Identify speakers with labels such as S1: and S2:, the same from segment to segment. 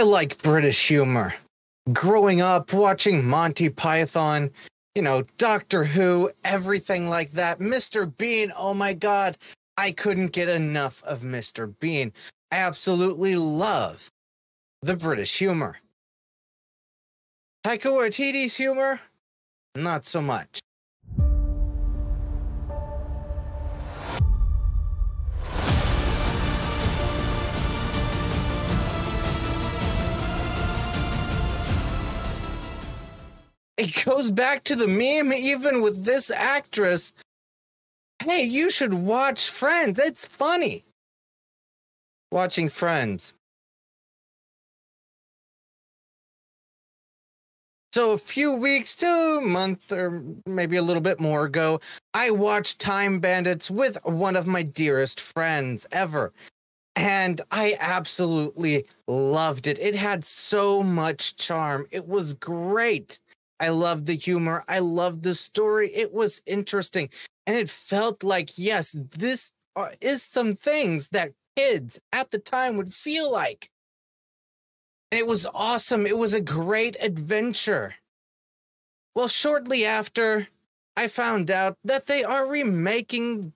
S1: I like British humor. Growing up watching Monty Python, you know, Doctor Who, everything like that. Mr. Bean, oh my God, I couldn't get enough of Mr. Bean. I absolutely love the British humor. Taika Waititi's humor, not so much. It goes back to the meme, even with this actress. Hey, you should watch Friends. It's funny. Watching Friends. So a few weeks to a month or maybe a little bit more ago, I watched Time Bandits with one of my dearest friends ever. And I absolutely loved it. It had so much charm. It was great. I loved the humor. I loved the story. It was interesting. And it felt like, yes, this are, is some things that kids at the time would feel like. And it was awesome. It was a great adventure. Well, shortly after, I found out that they are remaking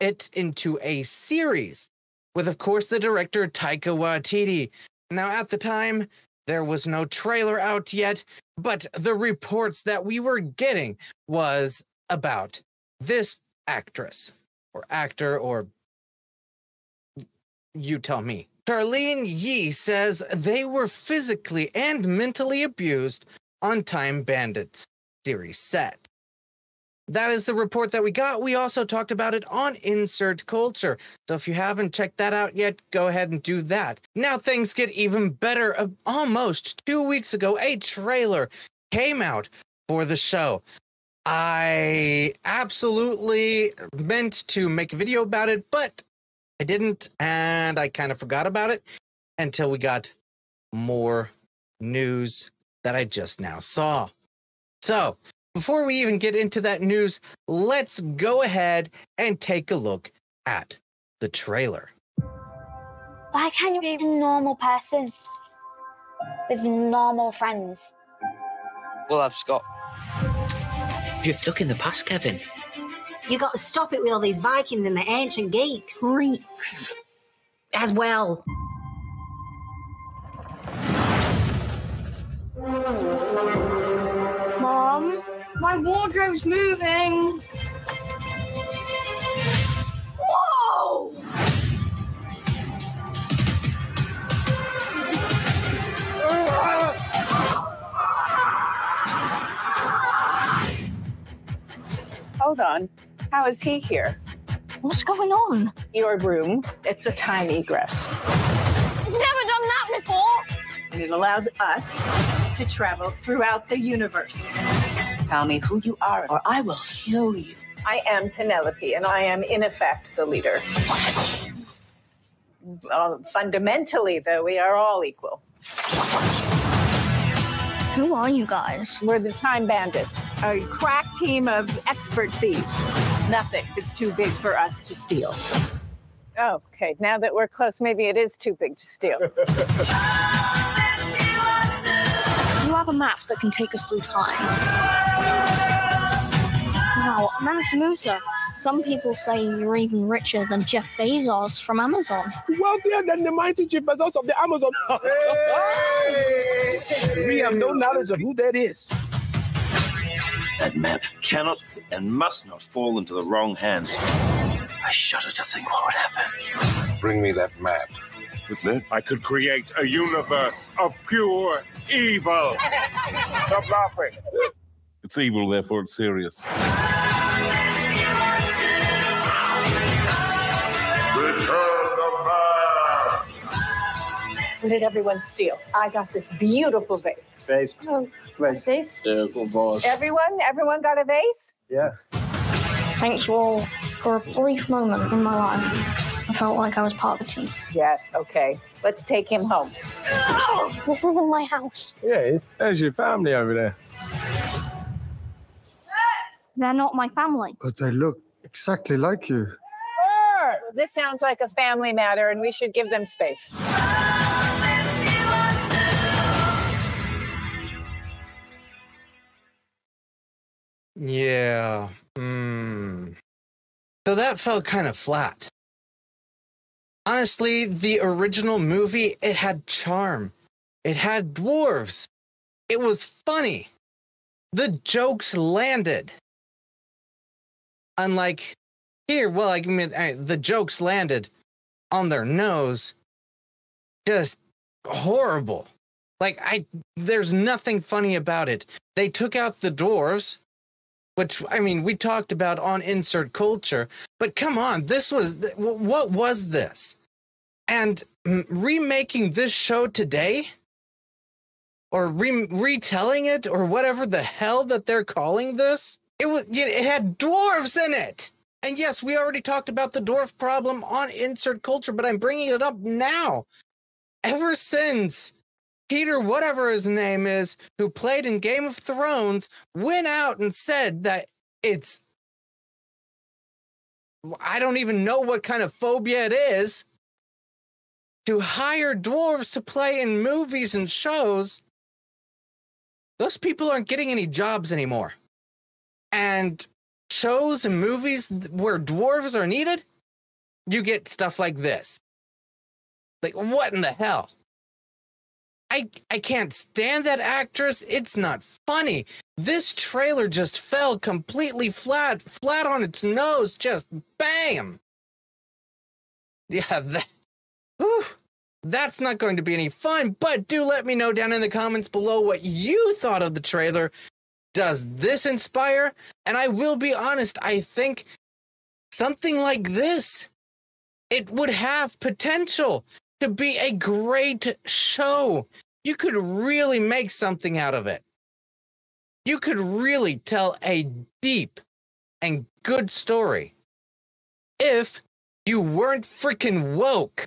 S1: it into a series with, of course, the director Taika Waititi. Now, at the time, there was no trailer out yet, but the reports that we were getting was about this actress or actor or you tell me. Charlyne Yi says they were physically and mentally abused on Time Bandits series set. That is the report that we got. We also talked about it on Insert Culture. So if you haven't checked that out yet, go ahead and do that. Now things get even better. Uh, almost two weeks ago, a trailer came out for the show. I absolutely meant to make a video about it, but I didn't, and I kind of forgot about it until we got more news that I just now saw. So, before we even get into that news, let's go ahead and take a look at the trailer.
S2: Why can't you be a normal person with normal friends?
S3: Well, I've Scott.
S4: You're stuck in the past, Kevin.
S5: You got to stop it with all these Vikings and the ancient geeks.
S4: Freaks.
S5: As well.
S2: My wardrobe's moving.
S5: Whoa!
S6: Hold on. How is he here?
S2: What's going on?
S6: Your room. It's a time egress.
S2: He's never done that before.
S6: And it allows us to travel throughout the universe.
S7: Tell me who you are, or I will kill you.
S6: I am Penelope, and I am, in effect, the leader. Well, fundamentally, though, we are all equal.
S2: Who are you guys?
S6: We're the Time Bandits, a crack team of expert thieves. Nothing is too big for us to steal. Oh, okay. Now that we're close, maybe it is too big to steal.
S2: You have a map that can take us through time. Now, Mansa Musa, some people say you're even richer than Jeff Bezos from Amazon.
S8: Wealthier than the mighty Jeff Bezos of the Amazon. we have no knowledge of who that is.
S9: That map cannot and must not fall into the wrong hands. I shudder to think what would happen.
S10: Bring me that map.
S9: With it, I could create a universe of pure evil.
S8: Stop laughing.
S9: It's evil, therefore it's serious.
S6: What did everyone steal? I got this beautiful vase.
S8: Vase.
S6: Oh,
S8: Vase.
S6: vase?
S8: Yeah, cool.
S6: Everyone? Everyone got a vase?
S8: Yeah.
S2: Thanks you all. For a brief moment in my life, I felt like I was part of a team.
S6: Yes, okay. Let's take him home.
S2: This isn't my house.
S8: Yeah, it's, there's your family over there.
S2: They're not my family.
S11: But they look exactly like you.
S6: Well, this sounds like a family matter, and we should give them space.
S1: Yeah. Mm. So that felt kind of flat. Honestly, the original movie, it had charm. It had dwarves. It was funny. The jokes landed. Unlike here, well, I mean, the jokes landed on their nose. Just horrible. Like I there's nothing funny about it. They took out the dwarves, which I mean, we talked about on insert culture, but come on, this was what was this? And remaking this show today or re- retelling it or whatever the hell that they're calling this, it was it had dwarves in it. And yes, we already talked about the dwarf problem on insert culture, but I'm bringing it up now. Ever since Peter, whatever his name is, who played in Game of Thrones, went out and said that it's. I don't even know what kind of phobia it is to hire dwarves to play in movies and shows. Those people aren't getting any jobs anymore. And shows and movies where dwarves are needed, you get stuff like this. Like, what in the hell? I I can't stand that actress. It's not funny. This trailer just fell completely flat, flat on its nose, just bam. Yeah, that, whew, that's not going to be any fun, but do let me know down in the comments below what you thought of the trailer. Does this inspire? And I will be honest, I think something like this, it would have potential to be a great show. You could really make something out of it. You could really tell a deep and good story if you weren't freaking woke.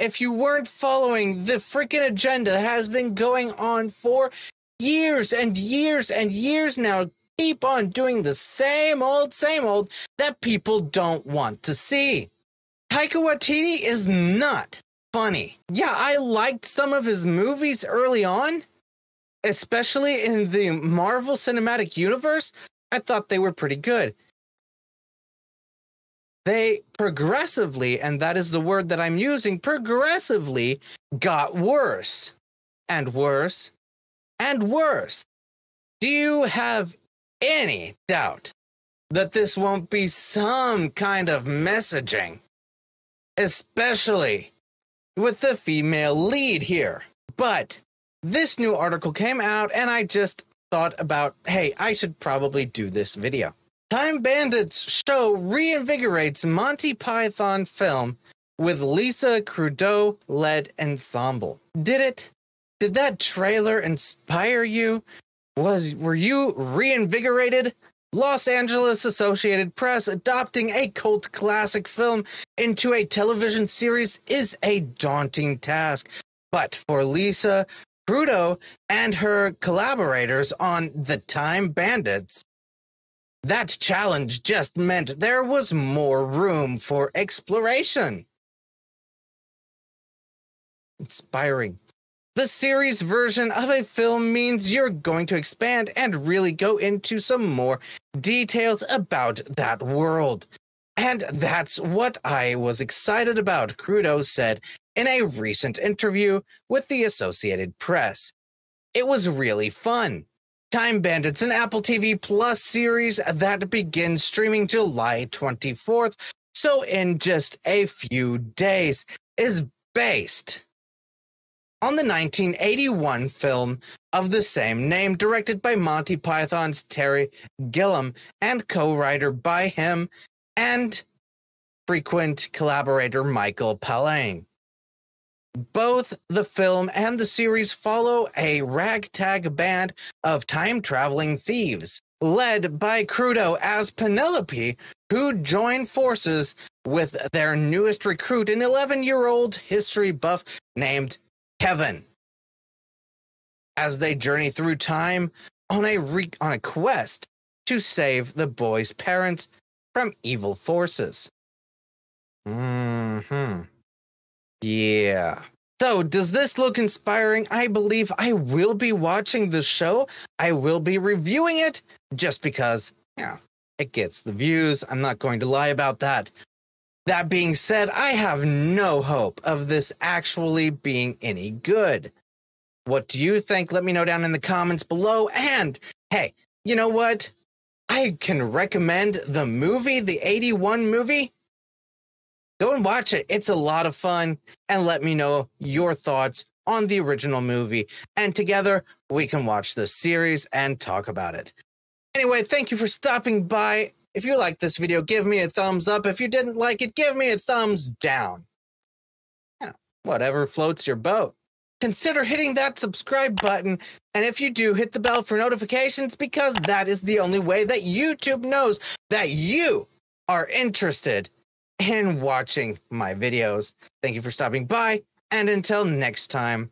S1: If you weren't following the freaking agenda that has been going on for years and years and years now, keep on doing the same old, same old that people don't want to see. Taika Waititi is not funny. Yeah, I liked some of his movies early on, especially in the Marvel Cinematic Universe. I thought they were pretty good. They progressively, and that is the word that I'm using, progressively got worse and worse and worse. Do you have any doubt that this won't be some kind of messaging? Especially with the female lead here. But this new article came out and I just thought about, hey, I should probably do this video. Time Bandits show reinvigorates Monty Python film with Lisa Kudrow led ensemble. Did it? Did that trailer inspire you? Was were you reinvigorated? Los Angeles Associated Press adopting a cult classic film into a television series is a daunting task. But for Lisa Kudrow and her collaborators on The Time Bandits, that challenge just meant there was more room for exploration. Inspiring. The series version of a film means you're going to expand and really go into some more details about that world. And that's what I was excited about, Kudrow said in a recent interview with the Associated Press. It was really fun. Time Bandits, an Apple TV Plus series that begins streaming July 24th, so in just a few days, is based on the 1981 film of the same name, directed by Monty Python's Terry Gilliam and co writer by him and frequent collaborator Michael Palin. Both the film and the series follow a ragtag band of time traveling thieves, led by Kudrow as Penelope, who join forces with their newest recruit, an 11 year old history buff named Kevin as they journey through time on a re- on a quest to save the boy's parents from evil forces. Hmm. Yeah. So, does this look inspiring? I believe I will be watching the show. I will be reviewing it just because, you know, it gets the views. I'm not going to lie about that. That being said, I have no hope of this actually being any good. What do you think? Let me know down in the comments below. And hey, you know what? I can recommend the movie, the 81 movie. Go and watch it. It's a lot of fun. And let me know your thoughts on the original movie. And together we can watch the series and talk about it. Anyway, thank you for stopping by. If you liked this video, give me a thumbs up. If you didn't like it, give me a thumbs down. Yeah, whatever floats your boat. Consider hitting that subscribe button. And if you do, hit the bell for notifications because that is the only way that YouTube knows that you are interested in watching my videos. Thank you for stopping by. And until next time,